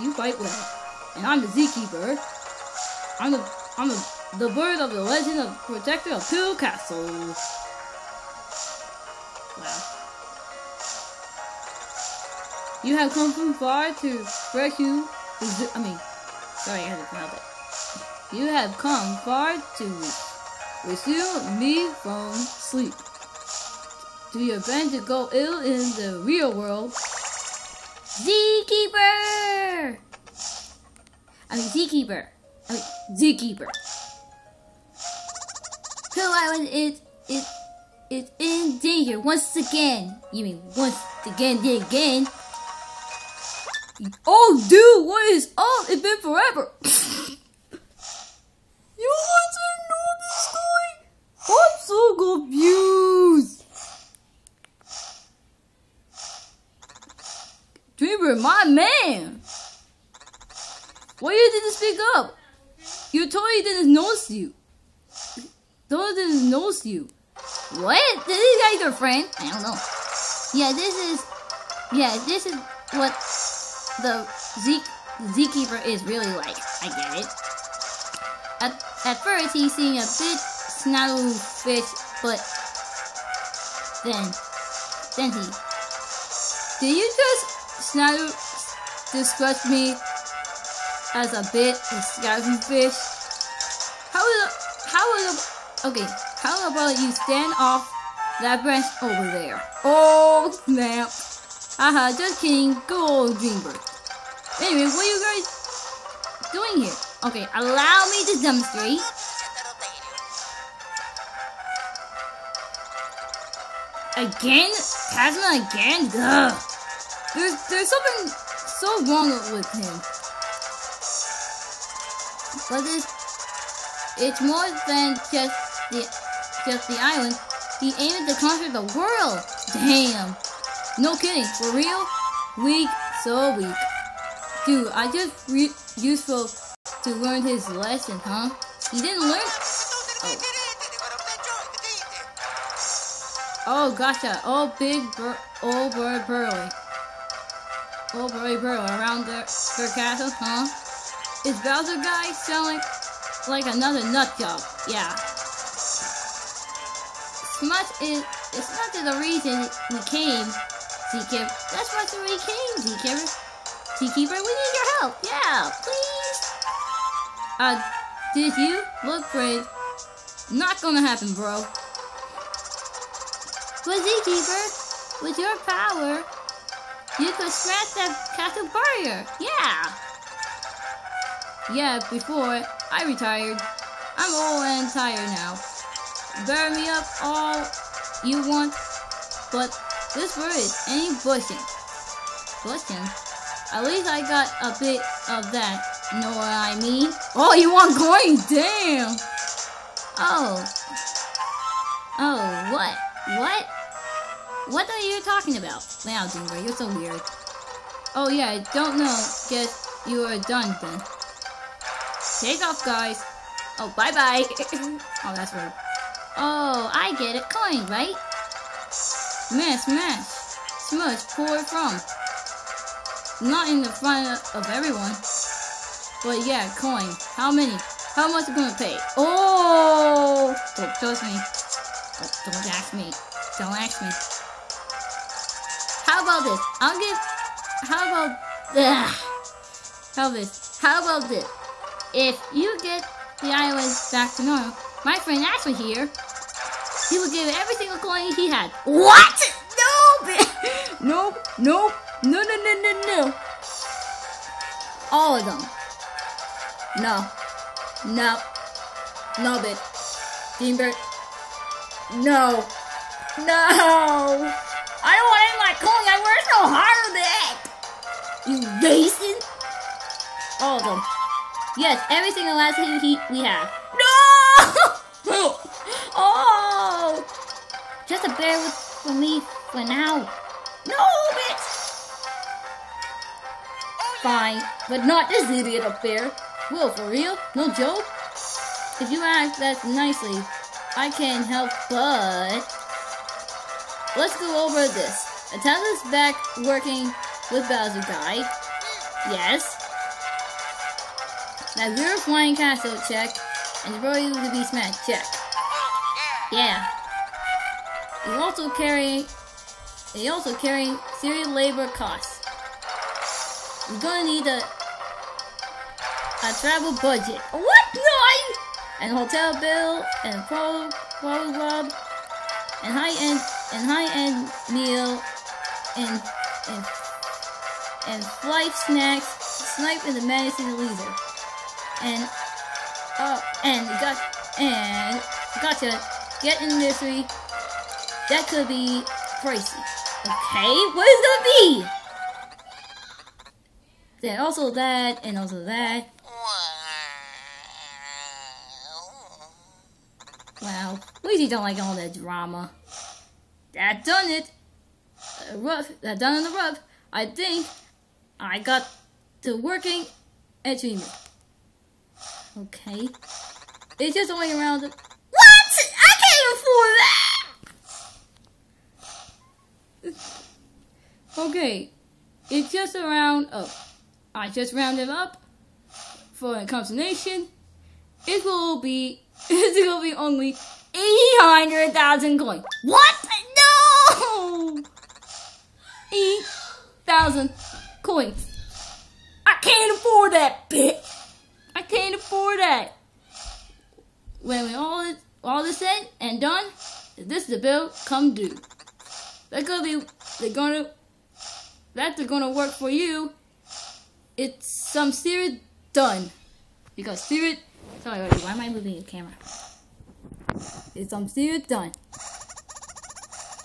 you fight well. And I'm the Zeekeeper. I'm the I'm the, the bird of the legend of protector of Pill castles. Wow. You have come from far to rescue the I mean, sorry, I had to pronounce it. You have come far to rescue me from sleep. Do you plan to go ill in the real world? Zeekeeper! Oh, oh, I mean, Zeekeeper. I mean, Zeekeeper. Pill Island is, is, is in danger once again. You mean once again, then again. Oh, dude, what is up? It's been forever. you guys know this guy? I'm so confused. Dreamer, my man. Why you didn't speak up? You totally didn't notice you. Totally didn't notice you. What? This guy your friend? I don't know. Yeah, this is. Yeah, this is what the Zeke is really like. I get it. At, at first, he's seeing a bit snarl fish, but then, then he. Did you just snarl disgust me as a bit of scavenging fish? How is how is okay? How about you stand off that branch over there? Oh snap! Haha, just kidding. Go Dreambird. Anyway, what are you guys doing here? Okay, allow me to demonstrate. Again? Kazuma again? Ugh. There's there's something so wrong with him. But it's it's more than just the just the island. He aimed to conquer the world. Damn. No kidding. For real? Weak, so weak. Dude, I just re- useful to learn his lesson, huh? He didn't learn. Oh. Oh, gotcha. Oh, big, bur- old bird Burley. Old bird bro, around their, their castle, huh? Is Bowser guy selling like, another nut job? Yeah. Smudge is, Smudge is the reason we came, Zeekeeper. That's the we came, Zeekeeper. Zeekeeper, we need your help. Yeah, please. Uh, did you? Look, Fred. Not gonna happen, bro. But Zeekeeper, with your power, you could smash that castle barrier. Yeah. Yeah, before I retired. I'm old and tired now. Bury me up all you want, but this bird is any bushing. Bushing? At least I got a bit of that. Know what I mean? Oh, you want coins? Damn! Oh. Oh, what? What? What are you talking about? Wow, Jingle, you're so weird. Oh yeah, I don't know. Guess you are done then. Take off, guys. Oh, bye-bye. oh, that's rude. Oh, I get it. Coin, right? Smash, smash. Smush, pour from. Not in the front of everyone. But yeah, coin. How many? How much you gonna pay? Oh! Don't trust me. Don't ask me. Don't ask me. About this? I'll give. How about. Ugh. How this? How about this? If you get the island back to normal, my friend Ashley here, he will give every single coin he had. What? No, bi- nope, nope, no, no, no, no, no. All of them. No, no, no, bitch. Dreambert. No, no. I don't want any of my coin. So hard on that. You racing? All of them. Yes, every single last thing he, we have. No! oh! Just a bear with for me for now. No, bitch! Fine, but not this idiot up there. Will, for real? No joke? If you ask that nicely, I can't help but... Let's go over this. Atela's back working with Bowser Guy. Yes. Now you're flying castle check, and ability to be smacked check. Yeah. You also carry. You also carry serious labor costs. You're gonna need a a travel budget. What? And hotel bill and pro pro club and high end and high end meal and and and flight snacks, snipe in the medicine leader. And uh and got and gotcha get in nursery. That could be pricey. Okay, what is gonna be? Then also that and also that. Wow, Luigi don't like all that drama. That done it. Rough. That done in the rough. I think I got to working achievement. Okay. It's just only around the. What? I can't afford that! okay. It's just around. Oh. I just rounded up for a consummation. It will be. It will be only 800,000 coins. What? No! 8,000 coins. I can't afford that, bitch. I can't afford that. When we all all this said and done, this is the bill come due. They're gonna be, they're gonna, that's gonna work for you. It's some serious done. Because serious, sorry, wait, why am I moving the camera? It's some serious done.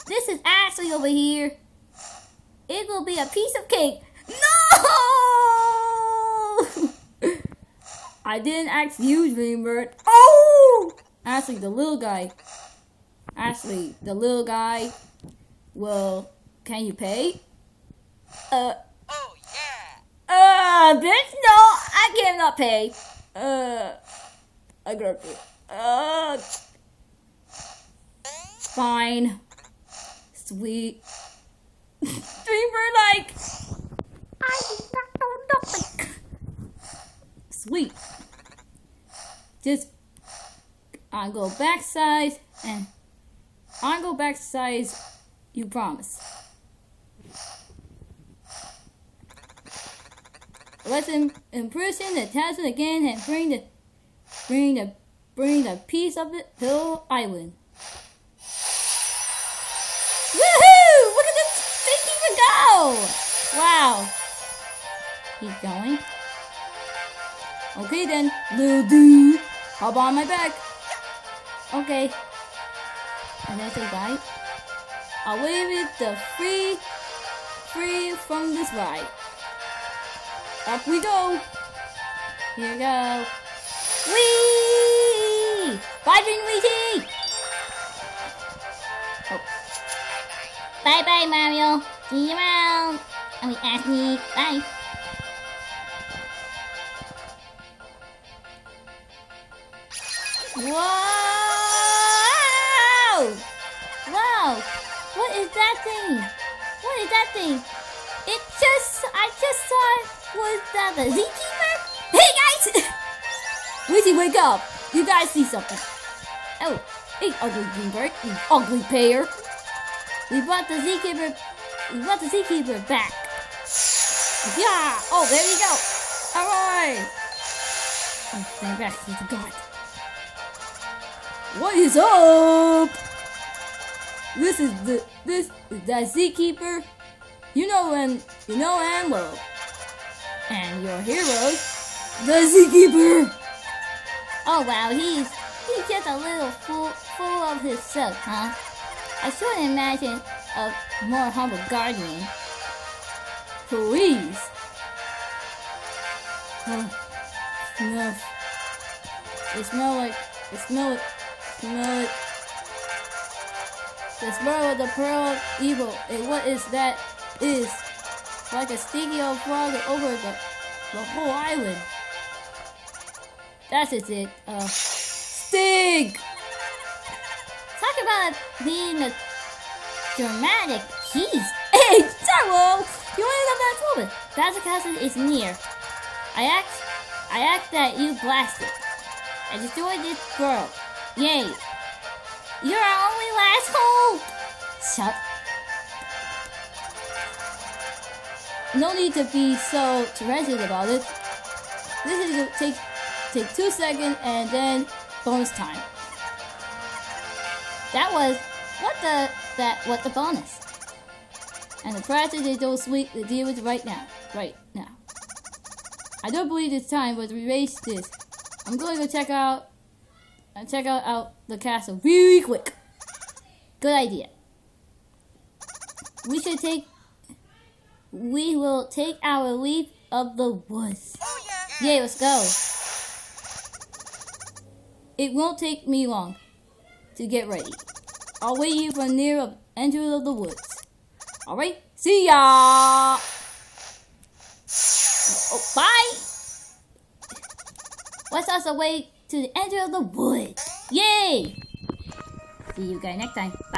This is Ashley over here. It will be a piece of cake. No! I didn't ask you, Dreambird. Oh! Ashley, the little guy. Ashley, the little guy. Well, can you pay? Uh. Oh yeah. Uh, bitch, no, I cannot pay. Uh, I got it. Uh, fine. Sweet. Like, I did not know nothing. Sweet. Just, I go backside and I go backside. You promise. Let's im- imprison the Tasman again and bring the bring the bring the piece of the Hill Island. Wow. Keep going. Okay then, little dude. Hop on my back. Okay. And then say bye. I'll wave it the free free from this ride. Up we go. Here we go. Whee! Bye, Luigi! Oh. Bye bye, Mario. See you around. I mean, ask me. Bye. Whoa! Wow! What is that thing? What is that thing? It just, I just saw it. Was that the zookeeper? Hey guys! Luigi, wake up! You guys see something. Oh, hey, ugly greenberg, you ugly pair. We brought the zookeeper, we brought the zookeeper back. Yeah! Oh, there you go. All right. Oh, stand back, he's a god. What is up? This is the this is the zookeeper. You know and you know and. And your hero, the zookeeper. Oh wow, he's he's just a little full full of himself, huh? I shouldn't imagine a more humble guardian. Please. Snuff. It smell like it smell it smell it. The smell of the pearl of evil. And what is that? Is like a sticky old frog over the the whole island. That's it. Uh, Stig! Talk about being a dramatic piece. Hey, Tyrell! You only got that moment. Basil Castle is near. I act, I act that you blast it. And destroy this girl. Yay. You're our only last hope! Shut. No need to be so torrented about it. This is gonna take take two seconds and then bonus time. That was what the that what the bonus. And the practice is so sweet the deal is right now. Right now. I don't believe it's time, but we erase this. I'm going to check out uh, check out, out the castle really quick. Good idea. We should take we will take our leave of the woods. Oh yeah. Yay, let's go. It won't take me long to get ready. I'll wait you for near the entrance of the woods. Alright, see ya! Oh, bye! Let's also wait to the entrance of the woods. Yay! See you guys next time. Bye.